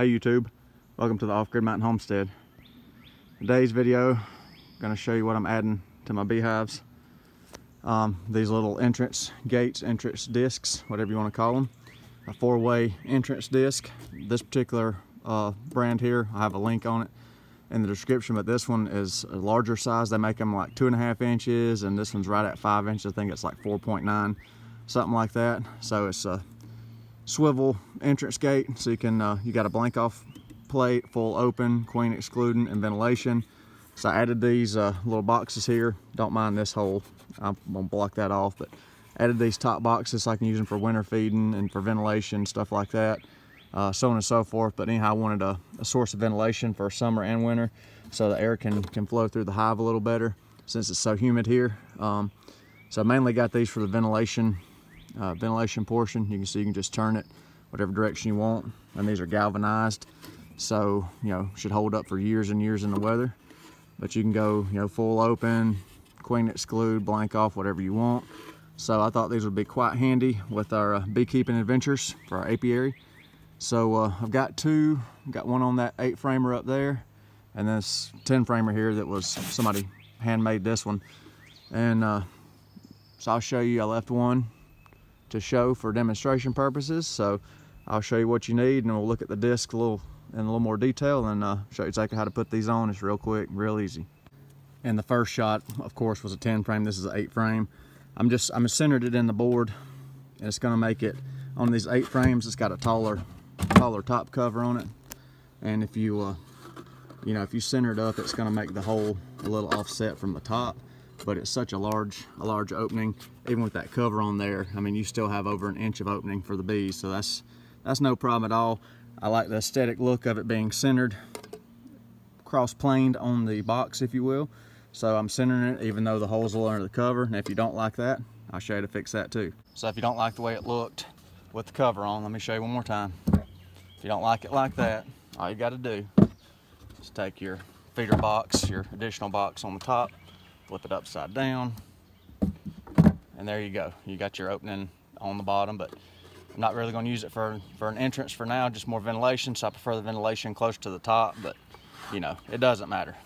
Hey YouTube, welcome to the Off Grid Mountain Homestead. Today's video, I'm going to show you what I'm adding to my beehives. Um, these little entrance gates, entrance discs, whatever you want to call them. A four-way entrance disc. This particular uh, brand here, I have a link on it in the description, but this one is a larger size. They make them like two and a half inches, and this one's right at five inches. I think it's like 4.9, something like that. So it's a swivel entrance gate so you can uh, you got a blank off plate full open queen excluding and ventilation. So I added these uh, little boxes here. Don't mind this hole. I'm gonna block that off but added these top boxes so I can use them for winter feeding and for ventilation stuff like that uh, so on and so forth. But anyhow I wanted a, a source of ventilation for summer and winter so the air can can flow through the hive a little better since it's so humid here. Um, so I mainly got these for the ventilation uh, ventilation portion. You can see you can just turn it whatever direction you want. And these are galvanized, so, you know, should hold up for years and years in the weather. But you can go, you know, full open, queen exclude, blank off, whatever you want. So I thought these would be quite handy with our uh, beekeeping adventures for our apiary. So uh, I've got two, got one on that eight framer up there, and this 10 framer here that was somebody handmade this one. And uh, so I'll show you, I left one to show for demonstration purposes. So I'll show you what you need and we'll look at the disc a little in a little more detail and uh, show you exactly how to put these on. It's real quick, real easy. And the first shot, of course, was a 10 frame. This is an eight frame. I'm just, I'm centered it in the board and it's gonna make it, on these eight frames, it's got a taller, taller top cover on it. And if you, uh, you know, if you center it up, it's gonna make the hole a little offset from the top but it's such a large a large opening. Even with that cover on there I mean you still have over an inch of opening for the bees so that's that's no problem at all. I like the aesthetic look of it being centered cross-planed on the box if you will. So I'm centering it even though the hole's a little under the cover and if you don't like that I'll show you to fix that too. So if you don't like the way it looked with the cover on let me show you one more time. If you don't like it like that all you got to do is take your feeder box your additional box on the top flip it upside down, and there you go. You got your opening on the bottom, but I'm not really gonna use it for, for an entrance for now, just more ventilation, so I prefer the ventilation close to the top, but you know, it doesn't matter.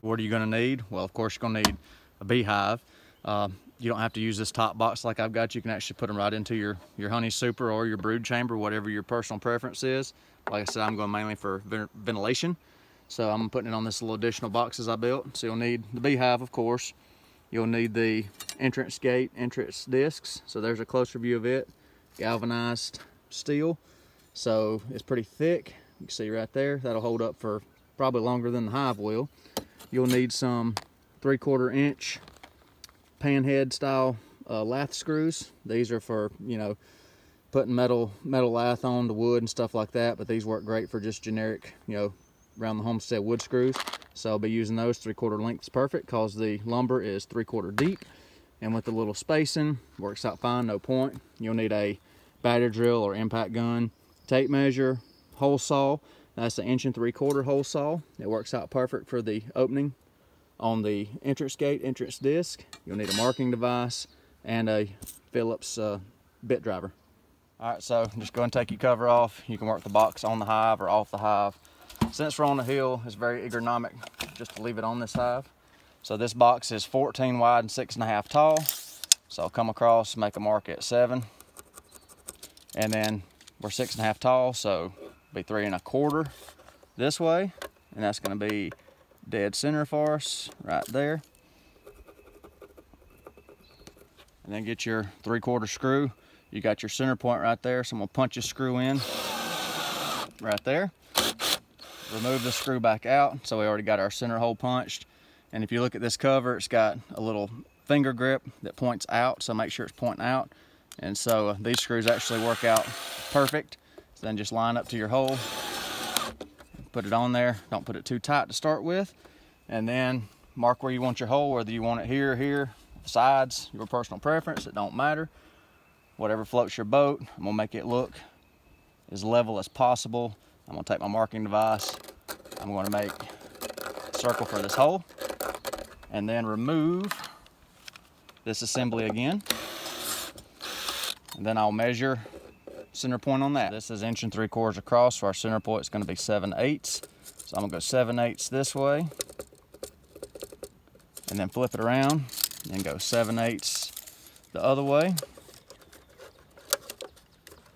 What are you gonna need? Well, of course, you're gonna need a beehive. Uh, you don't have to use this top box like I've got. You can actually put them right into your, your honey super or your brood chamber, whatever your personal preference is. Like I said, I'm going mainly for ventilation. So I'm putting it on this little additional boxes I built. So you'll need the beehive, of course. You'll need the entrance gate, entrance discs. So there's a closer view of it. Galvanized steel. So it's pretty thick. You can see right there. That'll hold up for probably longer than the hive will. You'll need some three quarter inch panhead style uh, lath screws. These are for, you know, putting metal metal lath on the wood and stuff like that, but these work great for just generic, you know, around the homestead wood screws. So I'll be using those three quarter lengths perfect because the lumber is three quarter deep. And with the little spacing, works out fine, no point. You'll need a battery drill or impact gun, tape measure, hole saw. That's an inch and three quarter hole saw. It works out perfect for the opening on the entrance gate, entrance disc. You'll need a marking device and a Phillips uh, bit driver. All right, so just go and take your cover off. You can work the box on the hive or off the hive. Since we're on the hill, it's very ergonomic just to leave it on this hive. So this box is 14 wide and six and a half tall. So I'll come across, make a mark at seven. And then we're six and a half tall, so be three and a quarter this way. And that's gonna be dead center for us right there. And then get your three quarter screw. You got your center point right there, so I'm gonna punch a screw in right there remove the screw back out. So we already got our center hole punched. And if you look at this cover, it's got a little finger grip that points out. So make sure it's pointing out. And so uh, these screws actually work out perfect. So then just line up to your hole, put it on there. Don't put it too tight to start with. And then mark where you want your hole, whether you want it here here, sides, your personal preference, it don't matter. Whatever floats your boat, I'm gonna make it look as level as possible I'm gonna take my marking device. I'm gonna make a circle for this hole and then remove this assembly again. And then I'll measure center point on that. This is inch and three quarters across, so our center point is gonna be seven eighths. So I'm gonna go seven eighths this way, and then flip it around, and go seven eighths the other way.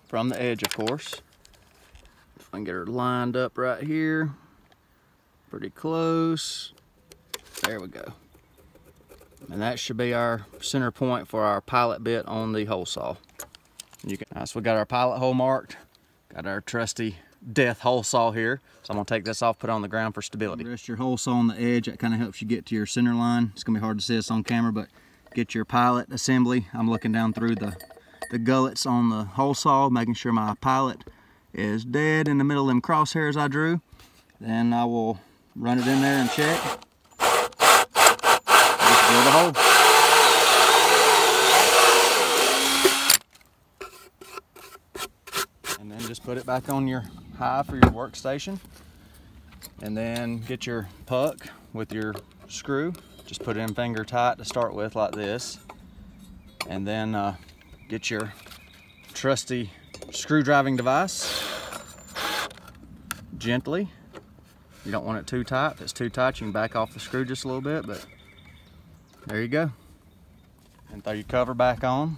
From the edge, of course. Can get her lined up right here, pretty close. There we go. And that should be our center point for our pilot bit on the hole saw. You can, so we got our pilot hole marked, got our trusty death hole saw here. So I'm gonna take this off, put it on the ground for stability. Rest your hole saw on the edge, that kind of helps you get to your center line. It's gonna be hard to see this on camera, but get your pilot assembly. I'm looking down through the, the gullets on the hole saw, making sure my pilot is dead in the middle of them crosshairs I drew. Then I will run it in there and check. Just drill the hole. And then just put it back on your high for your workstation. And then get your puck with your screw. Just put it in finger tight to start with like this. And then uh, get your trusty screw driving device gently. You don't want it too tight. If it's too tight, you can back off the screw just a little bit, but there you go. And throw your cover back on.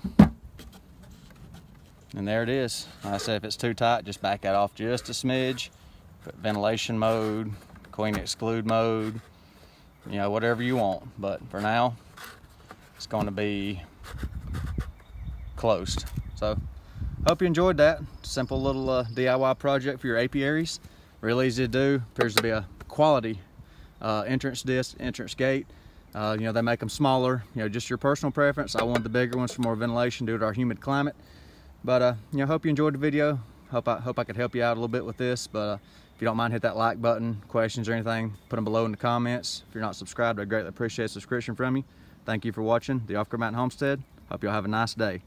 And there it is. Like I said, if it's too tight, just back that off just a smidge. Put ventilation mode, queen exclude mode, you know, whatever you want. But for now, it's going to be closed. So hope you enjoyed that. Simple little uh, DIY project for your apiaries. Real easy to do. Appears to be a quality uh, entrance disc, entrance gate. Uh, you know, they make them smaller, you know, just your personal preference. I wanted the bigger ones for more ventilation due to our humid climate. But, uh, you know, hope you enjoyed the video. Hope I, hope I could help you out a little bit with this. But uh, if you don't mind, hit that like button, questions or anything, put them below in the comments. If you're not subscribed, I'd greatly appreciate a subscription from you. Thank you for watching the Off Grid Mountain Homestead. Hope y'all have a nice day.